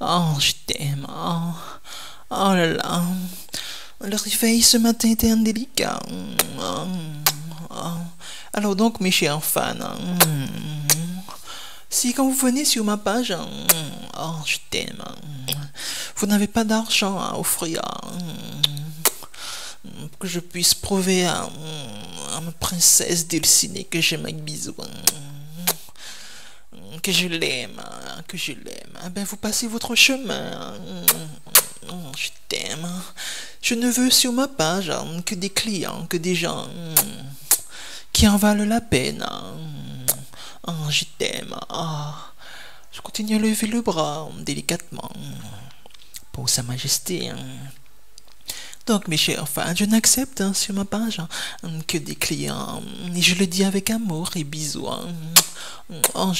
Oh, je t'aime. Oh. oh là là. Le réveil ce matin était indélicat. Alors donc, mes chers fans, si quand vous venez sur ma page, oh, je t'aime, vous n'avez pas d'argent à offrir, que je puisse prouver à, ma princesse Dulcinée que j'ai un bisou que je l'aime, que je l'aime, eh ben vous passez votre chemin. Je t'aime. Je ne veux sur ma page que des clients, que des gens qui en valent la peine. Je t'aime. Je continue à lever le bras délicatement pour Sa Majesté. Donc, mes chers fans, je n'accepte hein, sur ma page que des clients. Et je le dis avec amour et bisous. Hein. Oh,